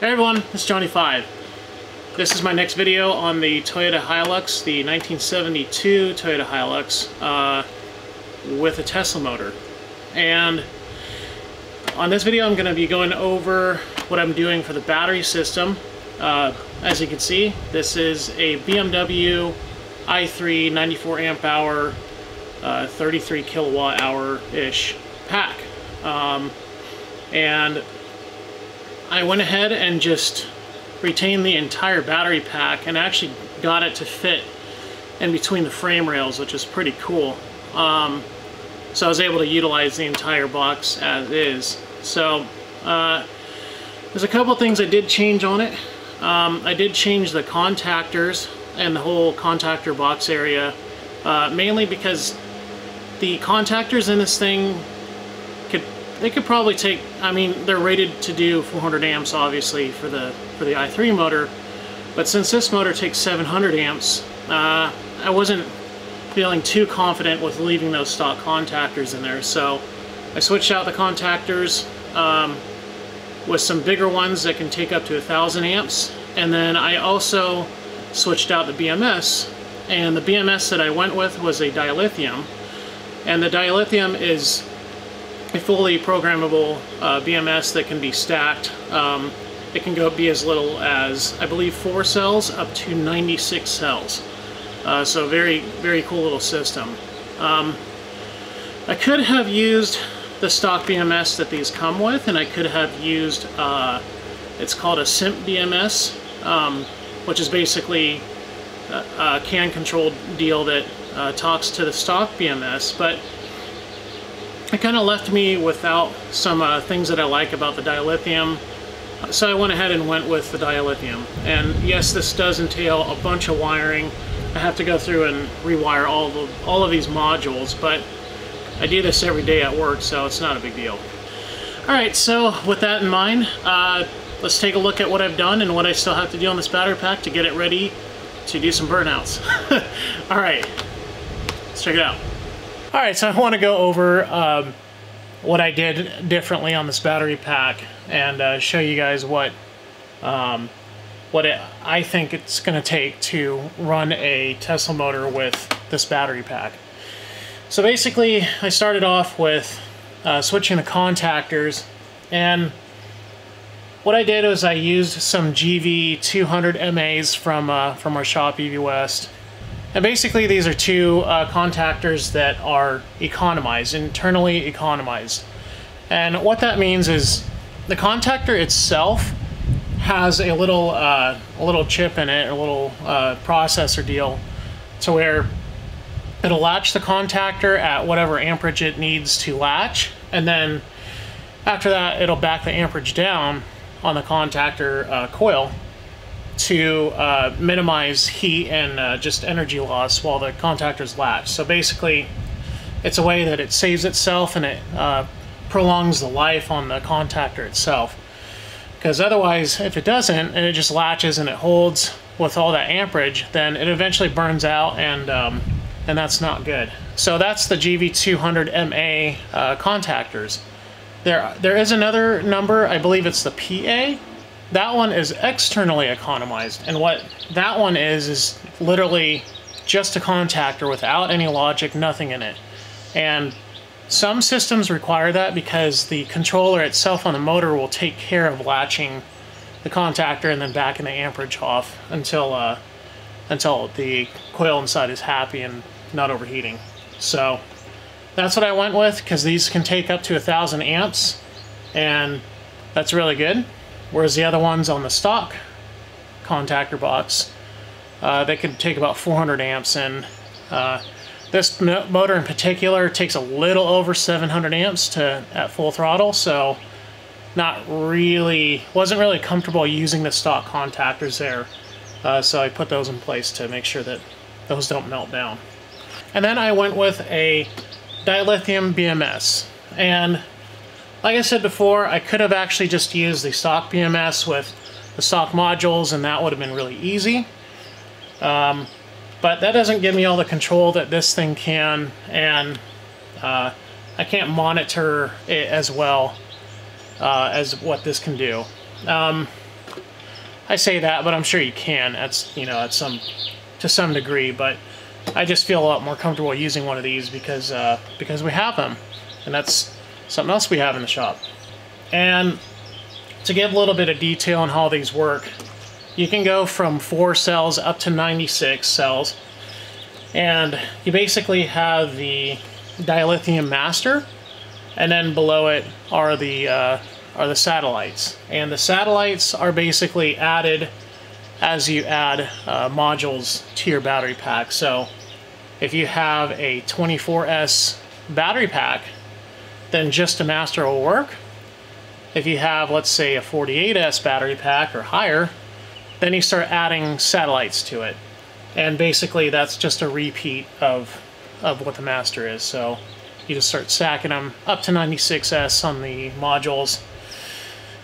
Hey everyone, it's Jonny 5. This is my next video on the Toyota Hilux, the 1972 Toyota Hilux, uh, with a Tesla motor. And on this video I'm going to be going over what I'm doing for the battery system. Uh, as you can see, this is a BMW i3 94 amp hour, uh, 33 kilowatt hour-ish pack. Um, and I went ahead and just retained the entire battery pack and actually got it to fit in between the frame rails, which is pretty cool. Um, so I was able to utilize the entire box as is. So uh, there's a couple things I did change on it. Um, I did change the contactors and the whole contactor box area, uh, mainly because the contactors in this thing they could probably take, I mean, they're rated to do 400 amps, obviously, for the, for the i3 motor, but since this motor takes 700 amps, uh, I wasn't feeling too confident with leaving those stock contactors in there, so I switched out the contactors um, with some bigger ones that can take up to 1,000 amps, and then I also switched out the BMS, and the BMS that I went with was a dilithium, and the dilithium is a fully programmable uh, BMS that can be stacked. Um, it can go be as little as, I believe, four cells up to 96 cells. Uh, so very, very cool little system. Um, I could have used the stock BMS that these come with, and I could have used, uh, it's called a SIMP BMS, um, which is basically a, a CAN-controlled deal that uh, talks to the stock BMS, but it kind of left me without some uh, things that I like about the dilithium. So I went ahead and went with the dilithium. And yes, this does entail a bunch of wiring. I have to go through and rewire all of, all of these modules, but I do this every day at work, so it's not a big deal. All right, so with that in mind, uh, let's take a look at what I've done and what I still have to do on this battery pack to get it ready to do some burnouts. all right, let's check it out. All right, so I want to go over um, what I did differently on this battery pack and uh, show you guys what um, what it, I think it's going to take to run a Tesla motor with this battery pack. So basically, I started off with uh, switching the contactors, and what I did was I used some GV200 MAs from uh, from our shop, EV West, and basically these are two uh, contactors that are economized, internally economized. And what that means is the contactor itself has a little uh, a little chip in it, a little uh, processor deal, to where it'll latch the contactor at whatever amperage it needs to latch, and then after that it'll back the amperage down on the contactor uh, coil to uh, minimize heat and uh, just energy loss while the contactors latch. So basically, it's a way that it saves itself and it uh, prolongs the life on the contactor itself. Because otherwise, if it doesn't, and it just latches and it holds with all that amperage, then it eventually burns out and um, and that's not good. So that's the GV200MA uh, contactors. There, there is another number, I believe it's the PA, that one is externally economized, and what that one is is literally just a contactor without any logic, nothing in it. And some systems require that because the controller itself on the motor will take care of latching the contactor and then backing the amperage off until uh, until the coil inside is happy and not overheating. So that's what I went with because these can take up to a thousand amps and that's really good whereas the other ones on the stock contactor box, uh, they can take about 400 amps and uh, this motor in particular takes a little over 700 amps to at full throttle, so not really, wasn't really comfortable using the stock contactors there. Uh, so I put those in place to make sure that those don't melt down. And then I went with a dilithium BMS. And like I said before, I could have actually just used the stock BMS with the stock modules and that would have been really easy. Um, but that doesn't give me all the control that this thing can and uh, I can't monitor it as well uh, as what this can do. Um, I say that, but I'm sure you can. That's you know at some to some degree, but I just feel a lot more comfortable using one of these because uh, because we have them, and that's something else we have in the shop. And to give a little bit of detail on how these work, you can go from four cells up to 96 cells, and you basically have the dilithium master, and then below it are the uh, are the satellites. And the satellites are basically added as you add uh, modules to your battery pack. So if you have a 24S battery pack, then just a master will work. If you have, let's say, a 48S battery pack or higher, then you start adding satellites to it. And basically that's just a repeat of, of what the master is. So you just start stacking them up to 96S on the modules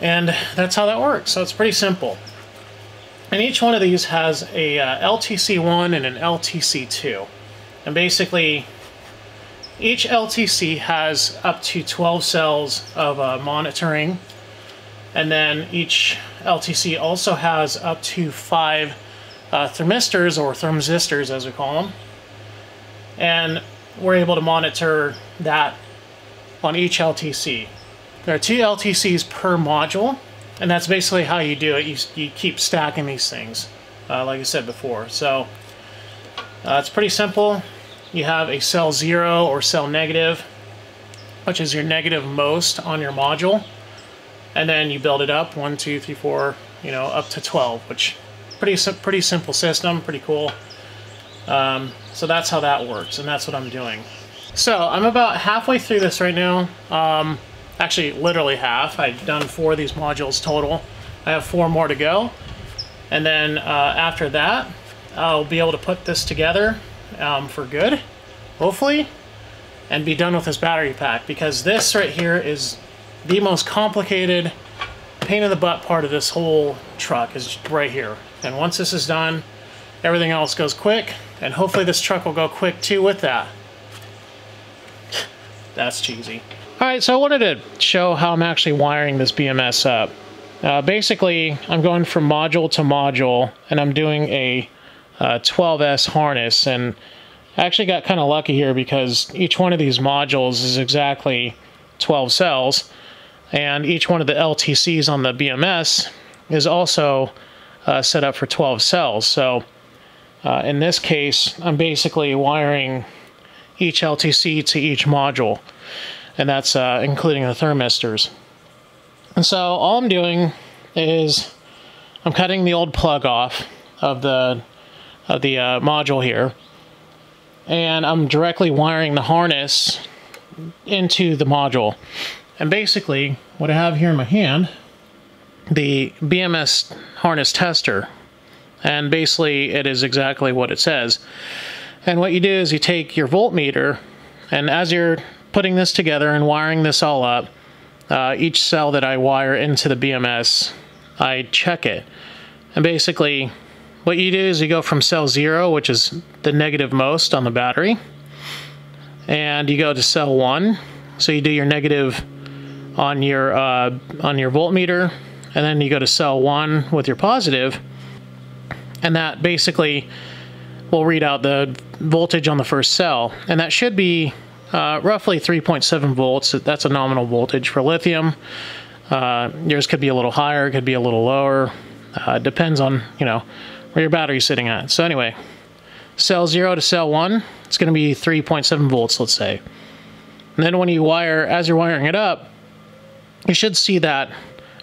and that's how that works. So it's pretty simple. And each one of these has a uh, LTC1 and an LTC2. And basically, each LTC has up to 12 cells of uh, monitoring. And then each LTC also has up to five uh, thermistors, or thermistors as we call them. And we're able to monitor that on each LTC. There are two LTCs per module, and that's basically how you do it. You, you keep stacking these things, uh, like I said before. So uh, it's pretty simple. You have a cell zero or cell negative, which is your negative most on your module. And then you build it up, one, two, three, four, you know, up to 12, which pretty pretty simple system, pretty cool. Um, so that's how that works, and that's what I'm doing. So I'm about halfway through this right now. Um, actually literally half. I've done four of these modules total. I have four more to go. And then uh, after that, I'll be able to put this together um, for good, hopefully, and be done with this battery pack because this right here is the most complicated pain in the butt part of this whole truck is right here. And once this is done, everything else goes quick, and hopefully this truck will go quick too with that. That's cheesy. Alright, so I wanted to show how I'm actually wiring this BMS up. Uh, basically, I'm going from module to module, and I'm doing a uh, 12S harness, and I actually got kind of lucky here because each one of these modules is exactly 12 cells, and each one of the LTCs on the BMS is also uh, set up for 12 cells. So uh, in this case, I'm basically wiring each LTC to each module and that's uh, including the thermistors. And so all I'm doing is I'm cutting the old plug off of the of the uh, module here, and I'm directly wiring the harness into the module. And basically, what I have here in my hand, the BMS harness tester, and basically it is exactly what it says. And what you do is you take your voltmeter, and as you're putting this together and wiring this all up, uh, each cell that I wire into the BMS, I check it. And basically, what you do is you go from cell 0, which is the negative most on the battery, and you go to cell 1. So you do your negative on your, uh, on your voltmeter, and then you go to cell 1 with your positive, and that basically will read out the voltage on the first cell. And that should be uh, roughly 3.7 volts. That's a nominal voltage for lithium. Uh, yours could be a little higher, could be a little lower. Uh, depends on, you know, where your battery's sitting at. So anyway, cell 0 to cell 1, it's going to be 3.7 volts, let's say. And then when you wire, as you're wiring it up, you should see that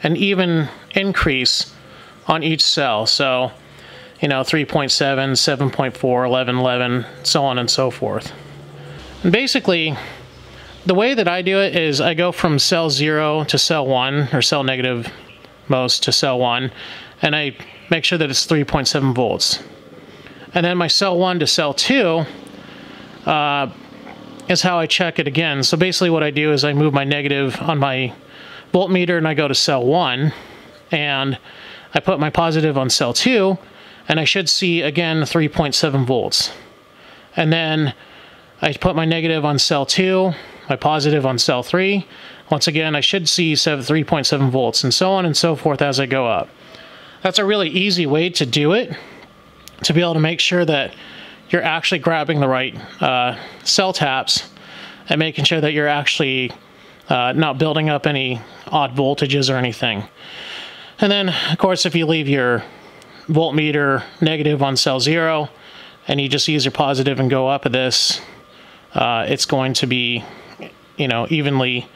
an even increase on each cell. So, you know, 3.7, 7.4, 11, 11, so on and so forth. And basically, the way that I do it is I go from cell 0 to cell 1, or cell negative most to cell 1, and I make sure that it's 3.7 volts. And then my cell 1 to cell 2 uh, is how I check it again. So basically what I do is I move my negative on my voltmeter and I go to cell 1, and I put my positive on cell 2, and I should see again 3.7 volts. And then I put my negative on cell 2, my positive on cell 3. Once again, I should see 3.7 volts, and so on and so forth as I go up. That's a really easy way to do it, to be able to make sure that you're actually grabbing the right uh, cell taps and making sure that you're actually uh, not building up any odd voltages or anything. And then, of course, if you leave your voltmeter negative on cell zero and you just use your positive and go up of this, uh, it's going to be, you know, evenly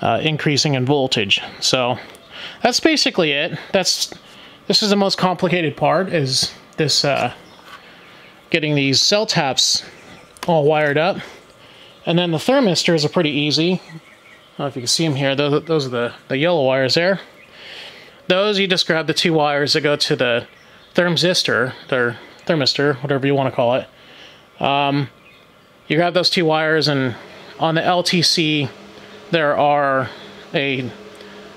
uh, increasing in voltage. So that's basically it. That's this is the most complicated part is this uh, getting these cell taps all wired up. And then the thermistors are pretty easy. I don't know if you can see them here. Those, those are the, the yellow wires there. Those, you just grab the two wires that go to the thermistor, or thermistor, whatever you want to call it. Um, you grab those two wires, and on the LTC, there are a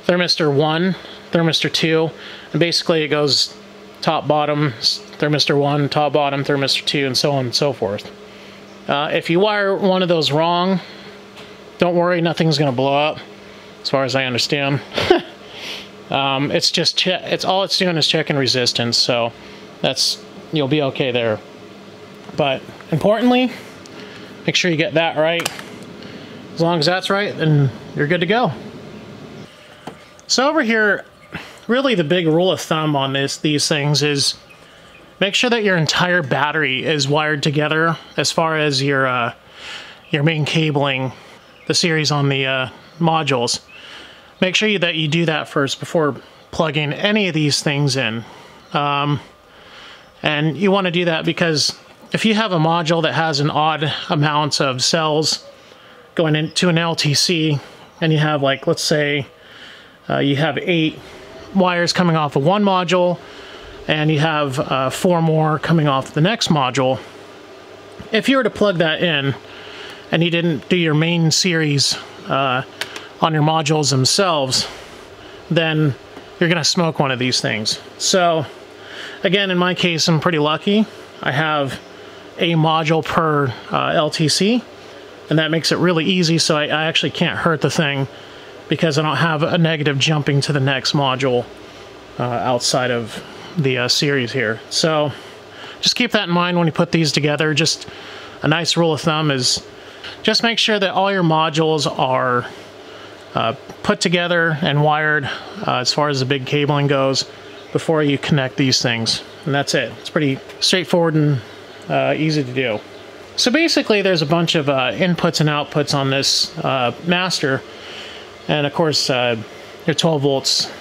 thermistor 1, thermistor 2, and basically it goes top, bottom, thermistor 1, top, bottom, thermistor 2, and so on and so forth. Uh, if you wire one of those wrong, don't worry, nothing's going to blow up, as far as I understand. um, it's just, it's all it's doing is checking resistance, so that's, you'll be okay there. But importantly, make sure you get that right. As long as that's right, then you're good to go. So over here, really the big rule of thumb on this these things is make sure that your entire battery is wired together as far as your uh, your main cabling, the series on the uh, modules. Make sure that you do that first before plugging any of these things in. Um, and you want to do that because if you have a module that has an odd amount of cells going into an LTC and you have like, let's say, uh, you have eight wires coming off of one module and you have uh, four more coming off the next module. If you were to plug that in and you didn't do your main series uh, on your modules themselves, then you're going to smoke one of these things. So again, in my case, I'm pretty lucky. I have a module per uh, LTC, and that makes it really easy so I, I actually can't hurt the thing because I don't have a negative jumping to the next module uh, outside of the uh, series here. So just keep that in mind when you put these together. Just a nice rule of thumb is just make sure that all your modules are uh, put together and wired uh, as far as the big cabling goes before you connect these things. And that's it. It's pretty straightforward and uh, easy to do. So basically there's a bunch of uh, inputs and outputs on this master and of course uh, your 12 volts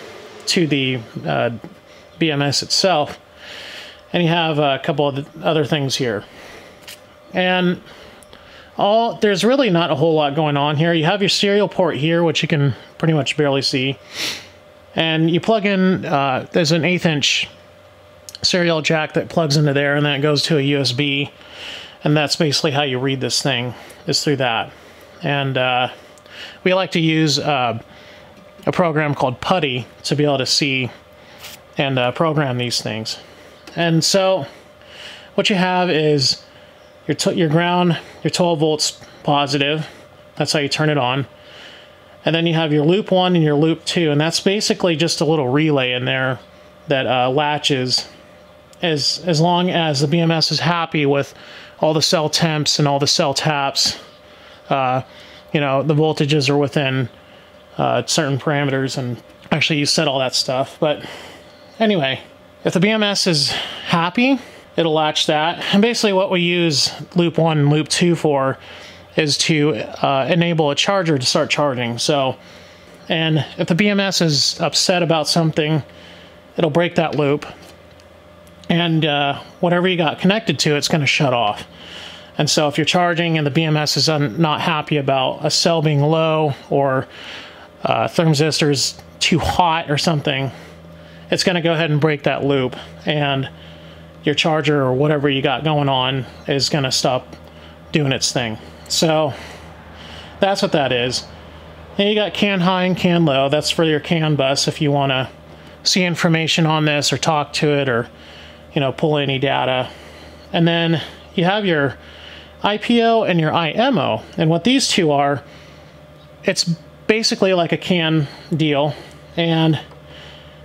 to the uh, BMS itself. And you have a couple of other things here. And all there's really not a whole lot going on here. You have your serial port here which you can pretty much barely see. And you plug in uh, there's an eighth inch serial jack that plugs into there and then it goes to a USB and that's basically how you read this thing is through that. And uh, we like to use uh, a program called PuTTY to be able to see and uh, program these things. And so what you have is your, your ground, your 12 volts positive. That's how you turn it on. And then you have your loop one and your loop two, and that's basically just a little relay in there that uh, latches as as long as the BMS is happy with all the cell temps and all the cell taps. Uh, you know, the voltages are within uh, certain parameters and actually you set all that stuff. But anyway, if the BMS is happy, it'll latch that. And basically what we use loop one and loop two for is to uh, enable a charger to start charging. So, and if the BMS is upset about something, it'll break that loop. And uh, whatever you got connected to, it's going to shut off. And so if you're charging and the BMS is not happy about a cell being low or uh, thermistor's too hot or something, it's going to go ahead and break that loop. And your charger or whatever you got going on is going to stop doing its thing. So that's what that is. And you got CAN high and CAN low. That's for your CAN bus if you want to see information on this or talk to it or, you know, pull any data. And then you have your IPO and your IMO. And what these two are, it's basically like a CAN deal. And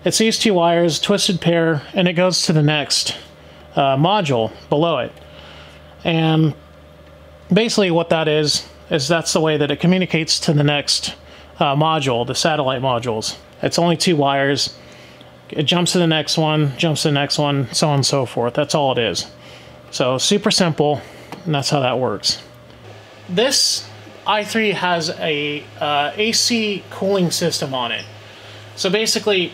It's these two wires, twisted pair, and it goes to the next uh, module below it. And basically what that is, is that's the way that it communicates to the next uh, module, the satellite modules. It's only two wires. It jumps to the next one, jumps to the next one, so on and so forth. That's all it is. So super simple, and that's how that works. This i3 has a uh, AC cooling system on it. So basically,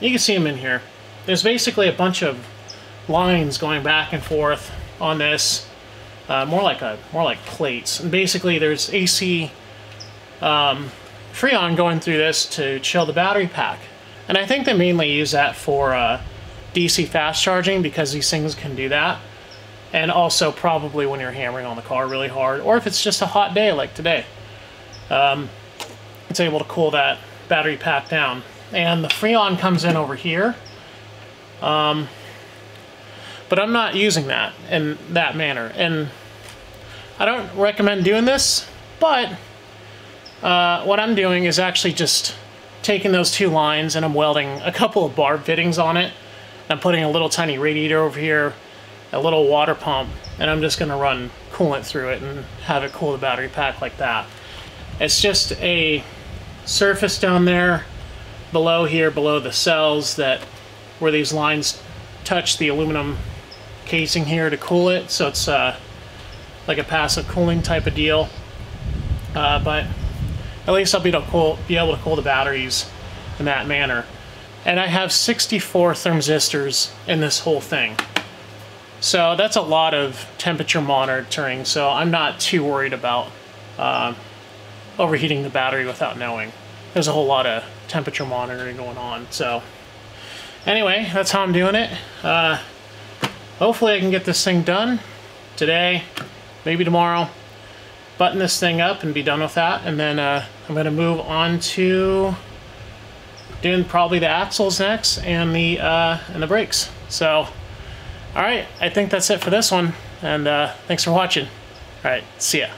you can see them in here. There's basically a bunch of lines going back and forth on this, uh, more like a more like plates. And basically, there's AC um, Freon going through this to chill the battery pack. And I think they mainly use that for uh, DC fast charging because these things can do that. And also probably when you're hammering on the car really hard, or if it's just a hot day like today. Um, it's able to cool that battery pack down. And the Freon comes in over here. Um, but I'm not using that in that manner. And I don't recommend doing this, but uh, what I'm doing is actually just taking those two lines and I'm welding a couple of barb fittings on it. I'm putting a little tiny radiator over here, a little water pump, and I'm just going to run coolant through it and have it cool the battery pack like that. It's just a surface down there below here, below the cells that where these lines touch the aluminum casing here to cool it. So it's uh, like a passive cooling type of deal. Uh, but at least I'll be able, to cool, be able to cool the batteries in that manner. And I have 64 thermistors in this whole thing. So that's a lot of temperature monitoring, so I'm not too worried about uh, overheating the battery without knowing. There's a whole lot of temperature monitoring going on, so anyway, that's how I'm doing it. Uh, hopefully I can get this thing done today, maybe tomorrow button this thing up and be done with that. And then uh, I'm going to move on to doing probably the axles next and the uh, and the brakes. So, all right, I think that's it for this one. And uh, thanks for watching. All right, see ya.